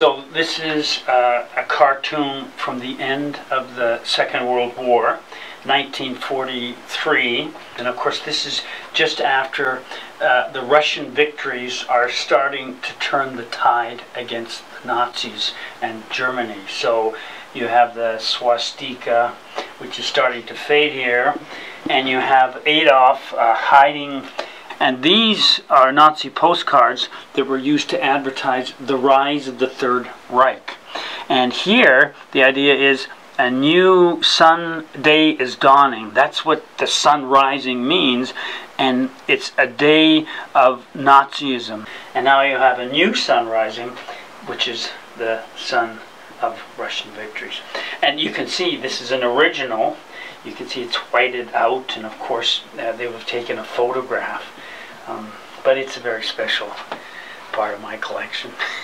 So this is uh, a cartoon from the end of the Second World War, 1943, and of course this is just after uh, the Russian victories are starting to turn the tide against the Nazis and Germany. So you have the swastika, which is starting to fade here, and you have Adolf uh, hiding and these are Nazi postcards that were used to advertise the rise of the Third Reich. And here, the idea is a new sun day is dawning. That's what the sun rising means. And it's a day of Nazism. And now you have a new sun rising, which is the sun of Russian victories. And you can see this is an original. You can see it's whited out, and of course, uh, they have taken a photograph. Um, but it's a very special part of my collection.